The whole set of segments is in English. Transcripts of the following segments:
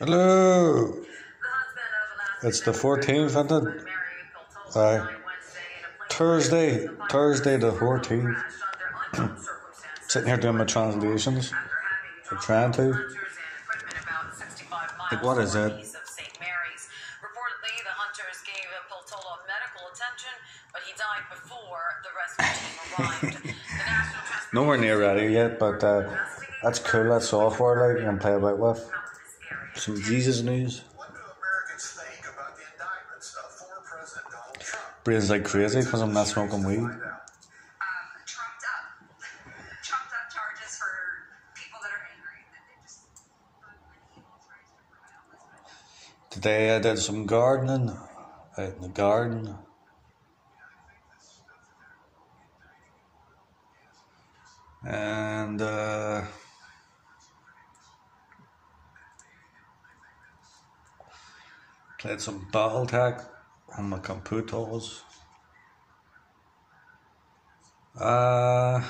Hello. It's the 14th, isn't it? Aye. Thursday, Thursday the 14th. Sitting here doing my translations. I'm trying to. Like, what is it? Reportedly, the hunters gave Poltolo medical attention, but he died before the rescue team arrived. The National Transport Nowhere near ready yet, but uh, that's cool. That software, like, you can play about with. Some Jesus news. Brains like crazy because I'm not smoking weed. Trumped up, trumped up charges for people that are angry that. Today I did some gardening out in the garden. And uh, played some battle tag on my computers. Uh,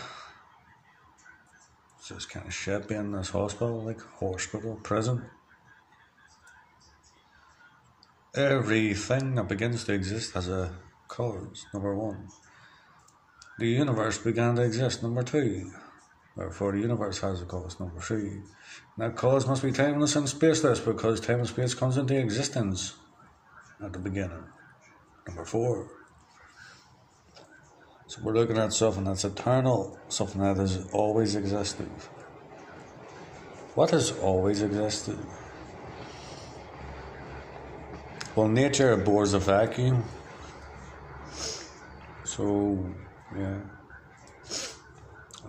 it's just kind of shit being in this hospital, like hospital, prison. Everything that begins to exist has a cause, number one. The universe began to exist, number two. Therefore, the universe has a cause, number three. That cause must be timeless and spaceless because time and space comes into existence at the beginning. Number four. So we're looking at something that's eternal, something that has always existed. What has always existed? Well, nature abhors a vacuum. So, yeah.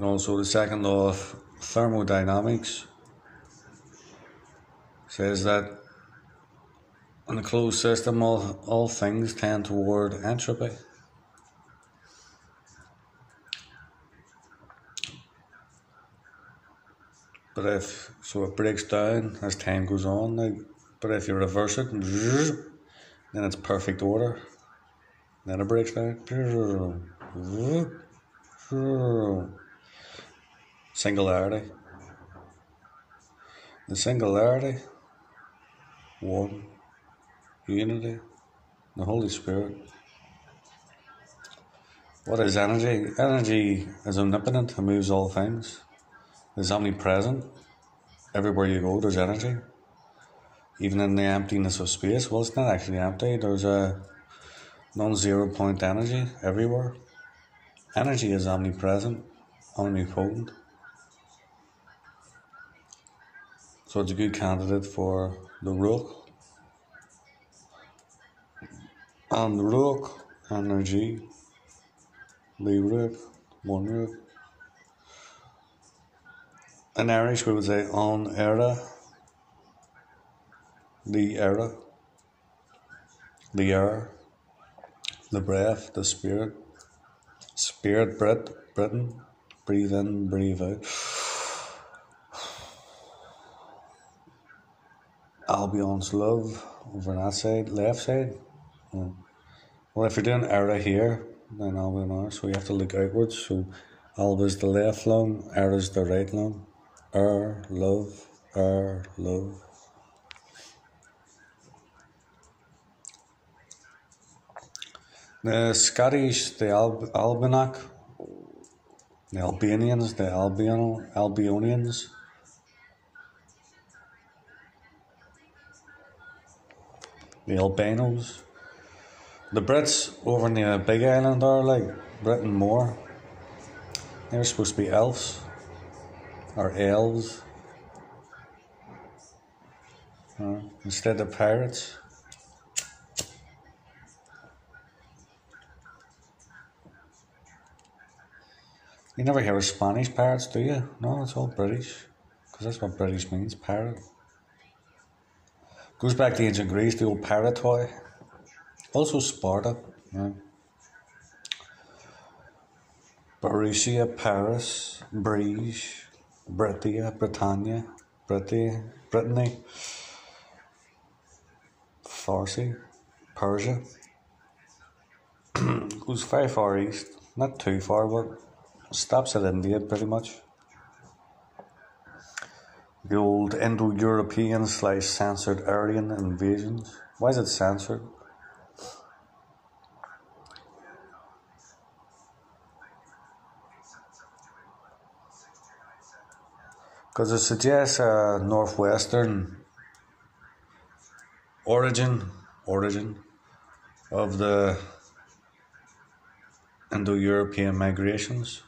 And also, the second law of thermodynamics says that in a closed system, all, all things tend toward entropy. But if so, it breaks down as time goes on. Like, but if you reverse it, then it's perfect order. Then it breaks down. Singularity. The singularity, one, unity, the Holy Spirit. What is energy? Energy is omnipotent and moves all things. It's omnipresent. Everywhere you go, there's energy. Even in the emptiness of space, well, it's not actually empty. There's a non-zero point energy everywhere. Energy is omnipresent, omnipotent. So it's a good candidate for the rook. And the rook, energy, the rook, one rook. In Irish, we would say on era, the era, the air, the breath, the spirit, spirit, breath, Britain, breathe in, breathe out. Albion's love over that side, left side. Well, if you're doing era here, then Albion are, so you have to look outwards. So Alba's the left lung, era's the right lung. Er, love, er, love. The Scottish, the Al- Albionic, the Albanians, the Albion, Albionians. The Albanos. The Brits over in the Big Island are like Britain more. They're supposed to be elves or elves uh, instead of pirates. You never hear of Spanish pirates, do you? No, it's all British. Because that's what British means, pirate. Goes back to ancient Greece, the old pirate toy. Also Sparta. Yeah. Borussia, Paris, Bruges, Britannia, Britannia, Britannia, Brittany, Farsi, Persia. Goes very far east, not too far, but stops at India pretty much. The old Indo-European slash censored Aryan invasions. Why is it censored? Because it suggests a northwestern origin origin of the Indo-European migrations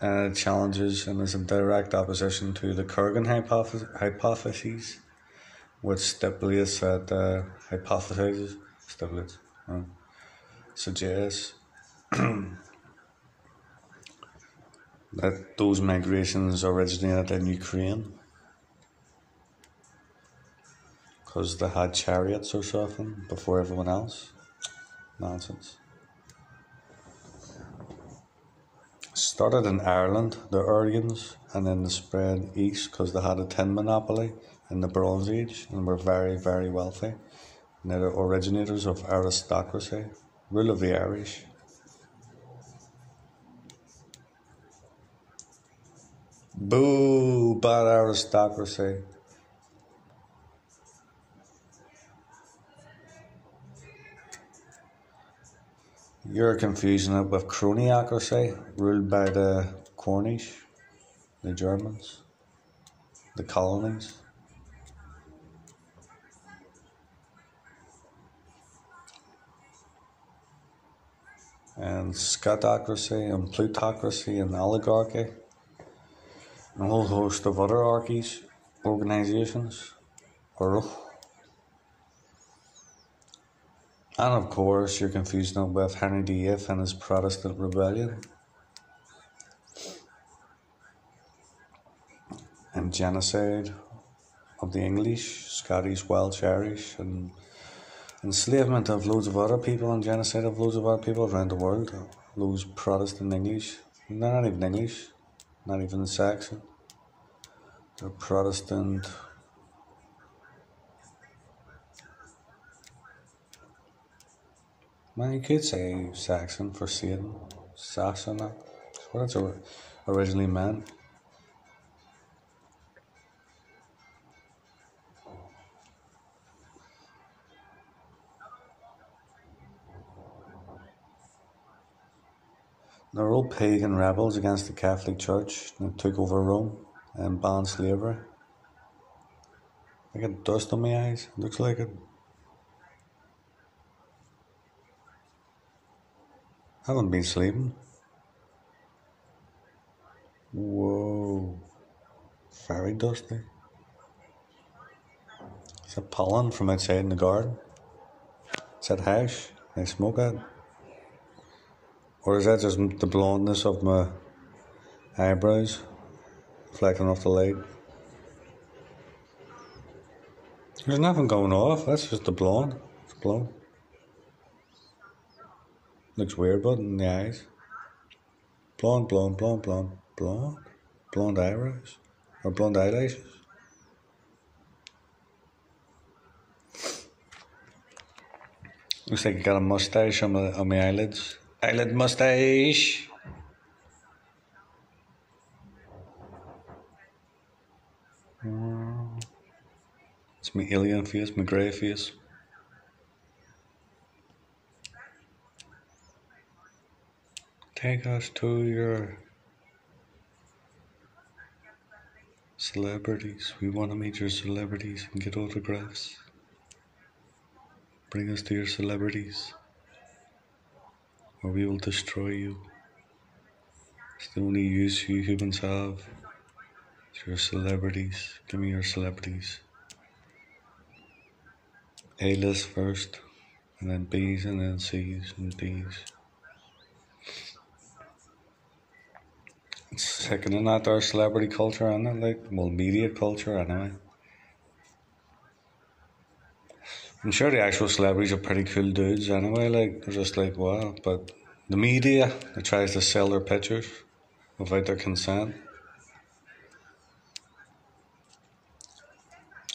and it challenges and is in direct opposition to the Kurgan hypothes- hypotheses, which stipulates that uh, hypothesizes stipulates uh, suggests that those migrations originated in Ukraine because they had chariots or something before everyone else. Nonsense. Started in Ireland, the Aryans, and then they spread east because they had a tin monopoly in the Bronze Age and were very, very wealthy. And they're the originators of aristocracy, rule of the Irish. Boo, bad aristocracy. You're confusing it with cronyocracy, ruled by the Cornish, the Germans, the colonies. And scotocracy and plutocracy and oligarchy and a whole host of other archies, organisations. Or and of course, you're confusing it with Henry VIII and his Protestant rebellion. And genocide of the English, Scottish, Welsh, Irish, and enslavement of loads of other people and genocide of loads of other people around the world. Loads Protestant English. Not even English, not even Saxon. They're Protestant. Man, you could say Saxon for Satan. Saxon, that's what it's originally meant. They were all pagan rebels against the Catholic Church that took over Rome and banned slavery. I got dust on my eyes. Looks like it. I haven't been sleeping. Whoa. Very dusty. Is that pollen from outside in the garden? Is that hash? I smoke it? Or is that just the blondness of my eyebrows reflecting off the light? There's nothing going off, that's just the blonde. It's blonde. Looks weird, but in the eyes. Blonde, blonde, blonde, blonde, blonde. Blonde eyebrows. Or blonde eyelashes. Looks like you got a mustache on my, on my eyelids. Eyelid mustache. It's my alien face, my grey face. Take us to your celebrities. We want to meet your celebrities and get autographs. Bring us to your celebrities, or we will destroy you. It's the only use you humans have. It's your celebrities. Give me your celebrities. A list first, and then B's, and then C's, and D's. It's sickening that our celebrity culture, it? Like, well, media culture, anyway. I'm sure the actual celebrities are pretty cool dudes anyway, like, they're just like, wow. But the media that tries to sell their pictures without their consent.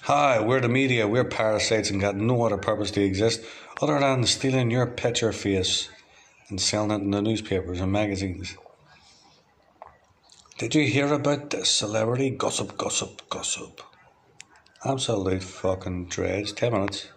Hi, we're the media, we're parasites and got no other purpose to exist other than stealing your picture face and selling it in the newspapers and magazines. Did you hear about this celebrity gossip, gossip, gossip? Absolute fucking dreads. 10 minutes.